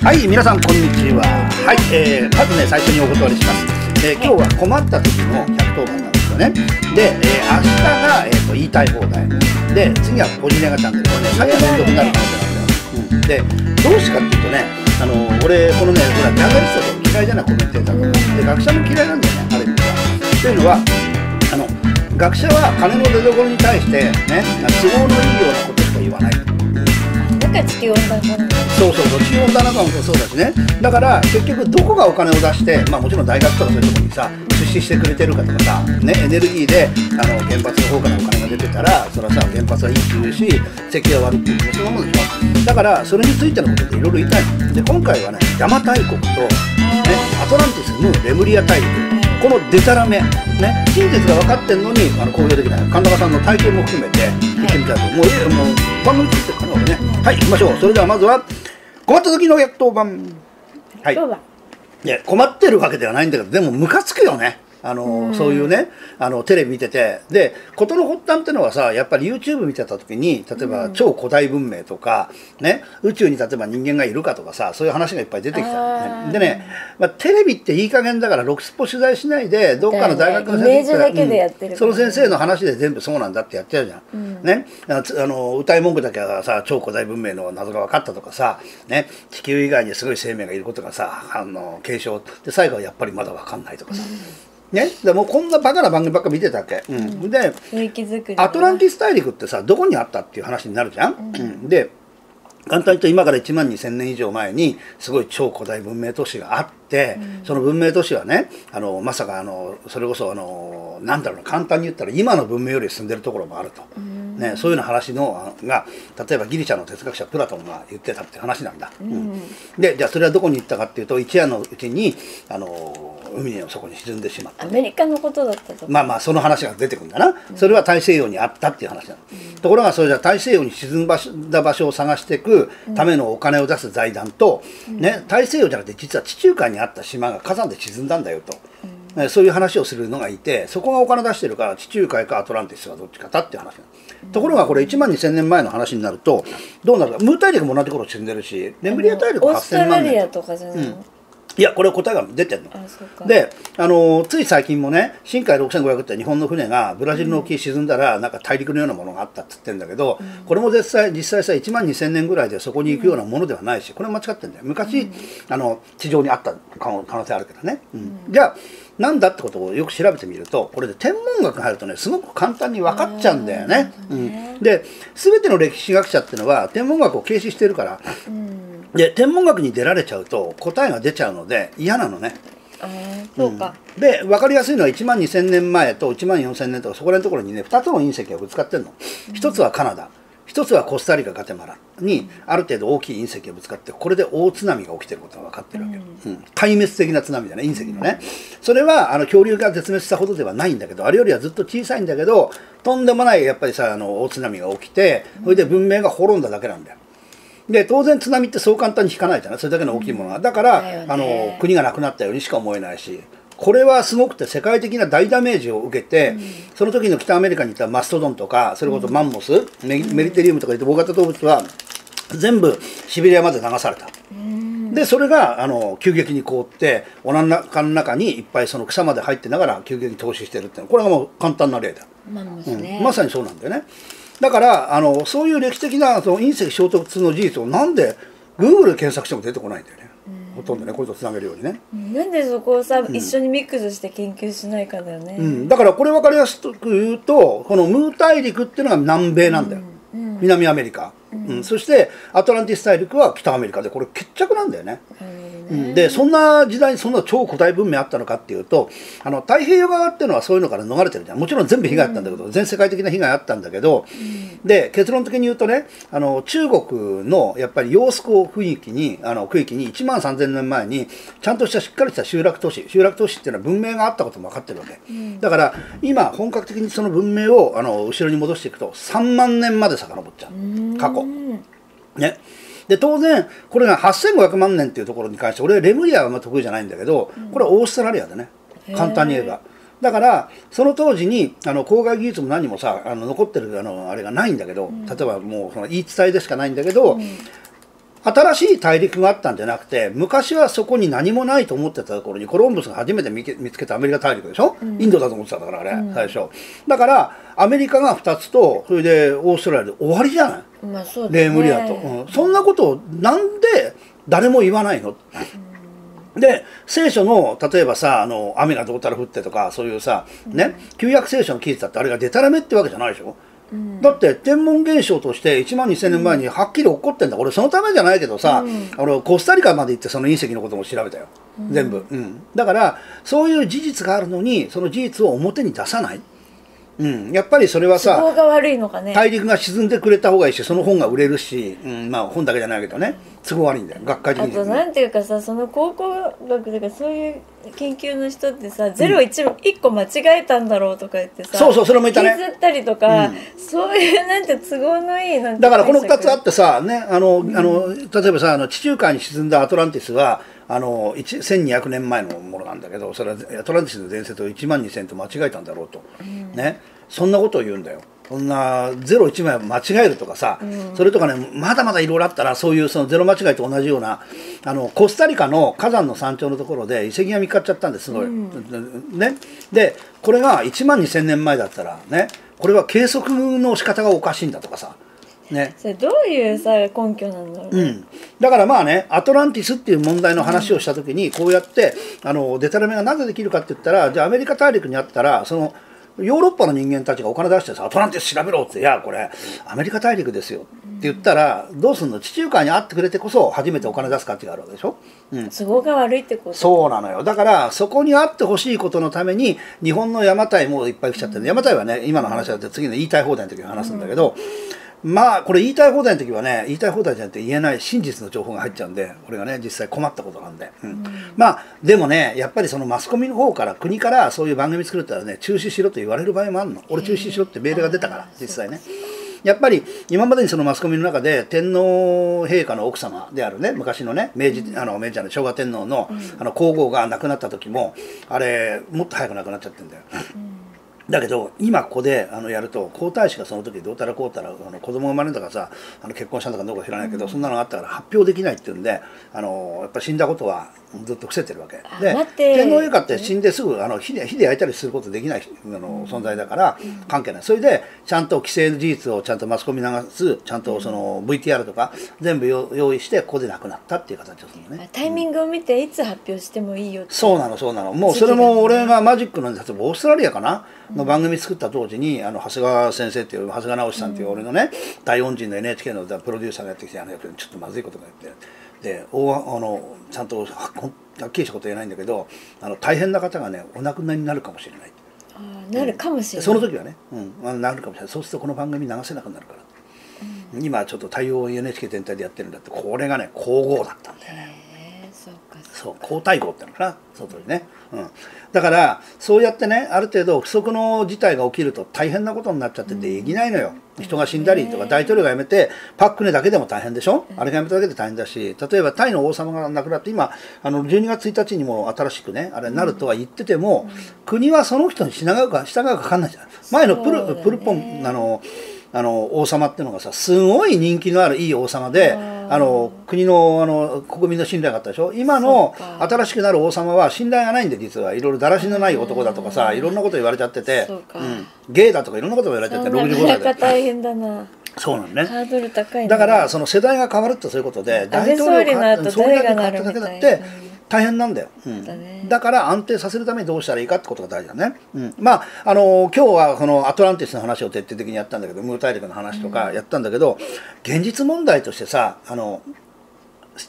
はい皆さんこんにちは。はい、えー、まずね最初にお断りします、えー、今日は困った時の110番なんですよね。で、えー、明日が、えー、と言いたい放題。で次はポジネガチャンネルこれね最後連続になる可能性なんだよ、うん、でどうしかっていうとねあの俺このねほらジャーナリストとか嫌いじゃないコメンテーターとかで学者も嫌いなんだよねある意味は。というのはあの学者は金の出所に対してね都合のいいようなことしか言わないだから地球温暖化そうそうそう地球温暖化もそうだしね。だから結局どこがお金を出して、まあ、もちろん大学とかそういうところにさ出資してくれてるかとかさ、ね、エネルギーであの原発の方からお金が出てたらそれはさ原発はいいって言うし石油は悪いって言うそんなもんでしょ。だからそれについてのことでいろいろ言いたい。ので今回はね邪馬台国と、ね、アトランティスのレムリア大陸。このデタラメ、ね、真実が分かってんのにあの公表できない神田さんの体験も含めて言ってみたいと思う、もうええもう番組作ってるからね。はい行きましょう。それではまずは困った時の110番はい。いや困ってるわけではないんだけどでもムカつくよねあの、そういうねあのテレビ見てて。で事の発端ってのはさやっぱり YouTube 見てた時に例えば超古代文明とか、ね、宇宙に例えば人間がいるかとかさそういう話がいっぱい出てきた。ね。でね、まあ、テレビっていい加減だからロクスポ取材しないでどっかの大学のだよねイメージだけでやってるからね。その先生の話で全部そうなんだってやってるじゃん、うん。ね。あのつあの歌い文句だけはさ超古代文明の謎が分かったとかさ、ね、地球以外にすごい生命がいることがさあの継承。で最後はやっぱりまだ分かんないとかさ、ね。でもうこんなバカな番組ばっか見てたわけ、うん。で雰囲気作りアトランティィス大陸ってさどこにあったっていう話になるじゃん、うん。で簡単に言うと今から1万2,000年以上前にすごい超古代文明都市があって、その文明都市はねあのまさかあのそれこそあのなんだろうな簡単に言ったら今の文明より進んでるところもあると、ね、そういうような話のが例えばギリシャの哲学者プラトンが言ってたって話なんだ。うん。でじゃあそれはどこに行ったかっていうと一夜のうちにあの海の底に沈んでしまったアメリカのことだったと。まあまあその話が出てくるんだな、それは大西洋にあったっていう話なの、ところがそれじゃ大西洋に沈んだ場所を探していくためのお金を出す財団と、ね、大西洋じゃなくて実は地中海にあった島が火山で沈んだんだよと、ねそういう話をするのがいてそこがお金出してるから地中海かアトランティスがどっちかだっていう話ところがこれ1万2000年前の話になるとどうなるかムー大陸も同じ頃沈んでるしレムリア大陸はオースト8000万年とかじゃない？の、いやこれ答えが出てるの。であのつい最近もね深海6500って日本の船がブラジルの沖に沈んだら、なんか大陸のようなものがあったって言ってるんだけど、これも実際実際さ1万2000年ぐらいでそこに行くようなものではないしこれは間違ってるんだよ。昔、あの地上にあった可能性あるけどね、うん。じゃあなんだってことをよく調べてみるとこれで天文学が入るとねすごく簡単に分かっちゃうんだよね。うん、で全ての歴史学者っていうのは天文学を軽視してるからうん。で天文学に出られちゃうと答えが出ちゃうので嫌なのね。そうか、で分かりやすいのは1万2000年前と1万4000年とかそこら辺のところにね2つの隕石がぶつかってるの、一つはカナダ一つはコスタリカガテマラにある程度大きい隕石がぶつかってこれで大津波が起きてることが分かってるわけ、うん。壊滅的な津波だね隕石のね、それはあの恐竜が絶滅したほどではないんだけどあれよりはずっと小さいんだけどとんでもないやっぱりさあの大津波が起きてそれで文明が滅んだだけなんだよ。で当然津波ってそう簡単に引かないじゃない？それだけの大きいものがだから、ね。あの国がなくなったようにしか思えないしこれはすごくて世界的な大ダメージを受けて、その時の北アメリカにいたマストドンとかそれこそマンモス、メメリテリウムとかいって大型動物は全部シベリアまで流された。でそれがあの急激に凍っておなかの中にいっぱいその草まで入ってながら急激に投資してるっていうの。これがもう簡単な例だ。まね、うん。まさにそうなんだよね。だからあのそういう歴史的なその隕石衝突の事実をなんで Google で検索しても出てこないんだよね、ほとんどねこれとつなげるようにね、うん。なんでそこをさ、一緒にミックスして研究しないかだよね、うん、だからこれ分かりやすく言うとこのムー大陸っていうのが南米なんだよ、南アメリカ、うん。そしてアトランティス大陸は北アメリカでこれ決着なんだよね。うんでそんな時代にそんな超古代文明あったのかっていうとあの太平洋側っていうのはそういうのから逃れてるじゃん。もちろん全部被害あったんだけど、全世界的な被害あったんだけど、で結論的に言うとねあの中国のやっぱり揚子区域にあの区域に1万3000年前にちゃんとしたしっかりした集落都市集落都市っていうのは文明があったことも分かってるわけ、だから今本格的にその文明をあの後ろに戻していくと3万年まで遡っちゃう。過去。うん。ね、で当然これが8500万年っていうところに関して俺レムリアはあんま得意じゃないんだけどこれはオーストラリアでね。簡単に言えば。だからその当時にあの工学技術も何もさあの残ってるあのあれがないんだけど、例えばもうその言い伝えでしかないんだけど、新しい大陸があったんじゃなくて昔はそこに何もないと思ってたところにコロンブスが初めて見つけたアメリカ大陸でしょ、インドだと思ってたんだからあれ、最初。だからアメリカが2つとそれでオーストラリアで終わりじゃない？まあそうだね。レームリアと、うん。そんなことをなんで誰も言わないの、で聖書の例えばさあの雨がどうたら降ってとかそういうさ、ね？旧約聖書の記述だってあれがデタラメってわけじゃないでしょ、だって天文現象として1万2000年前にはっきり起こってんだ、俺そのためじゃないけどさ、あのコスタリカまで行ってその隕石のことも調べたよ、全部、うん、だからそういう事実があるのにその事実を表に出さない、うん、やっぱりそれは都さ合が悪いのかね。大陸が沈んでくれた方がいいしその本が売れるし、うん、まあ本だけじゃないけどね。都合悪いんだよ。学会的に。あとなんていうかさその考古学とかそういう研究の人ってさゼロ一一個間違えたんだろうとか言ってさそうそうそれも言ったね。削ったりとか、うん。そういうなんて都合のいいなんてだからこの2つあっってさ、ね、あの、あの、例えばさ、あの地中海に沈んだアトランティスは、あの、一1200年前のものなんだけど、それはアトランティスの伝説を1万2000と間違えたんだろうと。ね。そんなことを言うんだよ。そんな、ゼロ1枚間違えるとかさ、それとかね、まだまだいろいろあったら、そういうそのゼロ間違いと同じような、あの、コスタリカの火山の山頂のところで遺跡が見つかっちゃったんです、すごい。ね。で、これが1万2000年前だったら、ね、これは計測の仕方がおかしいんだとかさ、ね。それどういうさ根拠なんだろう、ねうん、だからまあねアトランティスっていう問題の話をした時にこうやってあのデタラメがなぜできるかって言ったらじゃあアメリカ大陸にあったらそのヨーロッパの人間たちがお金出してさアトランティス調べろっていやこれアメリカ大陸ですよって言ったらどうすんの？地中海にあってくれてこそ初めてお金出す価値があるわけでしょ、うん、都合が悪いってこと。そうなのよ。だからそこにあってほしいことのために日本の邪馬台もいっぱい来ちゃってる、邪馬台はね今の話だって次の言いたい放題の時に話すんだけど、まあこれ言いたい放題の時はね言いたい放題じゃなくて言えない真実の情報が入っちゃうんでこれがね実際困ったことなんで、うん。まあでもねやっぱりそのマスコミの方から国からそういう番組作るったらね中止しろと言われる場合もあるの。俺中止しろってメールが出たから実際ね。やっぱり今までにそのマスコミの中で天皇陛下の奥様であるね昔のね明治あの明治じゃない昭和天皇のあの皇后が亡くなった時もあれもっと早く亡くなっちゃってんだよ。だけど今ここであのやると皇太子がその時どうたらこうたらあの子供が生まれたからさあの結婚したんだかどうか知らないけど、そんなのがあったから発表できないっていうんであのやっぱ死んだことはずっと伏せてるわけ。で天皇陛下って死んですぐあの火で火で焼いたりすることできないあの存在だから関係ない。それでちゃんと規制の事実をちゃんとマスコミに流すちゃんとその VTR とか全部よ用意してここで亡くなったっていう形をすね。タイミングを見ていつ発表してもいいよって。そうなのそうなの。もうそれも俺がマジックの例えばオーストラリアかな？の番組作った当時にあの長谷川先生っていう長谷川直さんっていう俺のね大恩人の NHK のプロデューサーがやってきてあのちょっとまずいことが言ってで大あのちゃんとははっきりしたこと言えないんだけどあの大変な方がねお亡くなりになるかもしれない。あーなるかもしれない、その時はね、うん、あなるかもしれない。そうするとこの番組流せなくなるから、今ちょっと対応を NHK 全体でやってるんだって。これがね皇后だったんだよね。そうかそう皇太后ってのかな。外にね、うん、だからそうやってねある程度不測の事態が起きると大変なことになっちゃってできないのよ、人が死んだりとか大統領が辞めてパックネだけでも大変でしょ、あれが辞めただけで大変だし例えばタイの王様が亡くなって今あの12月1日にも新しくねあれなるとは言ってても、国はその人に従うか従うか分かんないじゃん前のプル,、プルポンあのあの王様っていうのがさすごい人気のあるいい王様であの国のあの国民の信頼があったでしょ？今の新しくなる王様は信頼がないんで実はいろいろだらしのない男だとかさいろんなこと言われちゃっててそうか。ん、ゲイだとかいろんなこと言われちゃってな65かなか歳で大変だな。そうなのね。ハードル高いなだからその世代が変わるってそういうことで安倍総理の後総理が変わっただけだって大変なんだよ、うんだね。だから安定させるためにどうしたらいいかってことが大事だね、うん、まああの今日はこのアトランティスの話を徹底的にやったんだけどムー大陸の話とかやったんだけど、現実問題としてさあの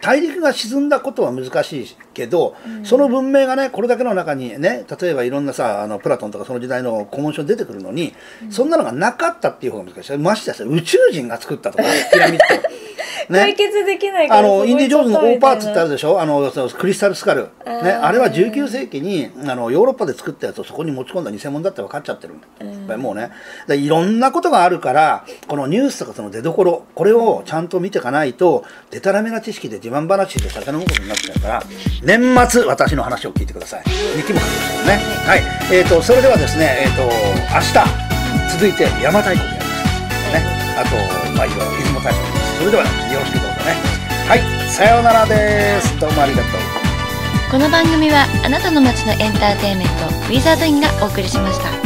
大陸が沈んだことは難しいけど、その文明がねこれだけの中にね例えばいろんなさあのプラトンとかその時代の古文書に出てくるのに、そんなのがなかったっていう方が難しい。ましてやさ宇宙人が作ったとかねピラミッド。解決できないからあのインディ・ジョーンズのオーパーツってあるででしょ？あのクリスタルスカル、ね、あー。あれは19世紀にあのヨーロッパで作ったやつをそこに持ち込んだ偽物だって分かっちゃってる。んだやっぱりもうね。でいろんなことがあるからこのニュースとかその出どころこれをちゃんと見ていかないとでたらめな知識で自慢話で魚のことになっちゃうから年末私の話を聞いてください。日記も書きましたからね。はい。えー、とそれではですねえっ、と明日続いて邪馬台国やります。ね。あとまあいろいろそれでは、よろしくどうぞね。はいさようならです。どうもありがとう。この番組はあなたの街のエンターテインメントウィザードインがお送りしました。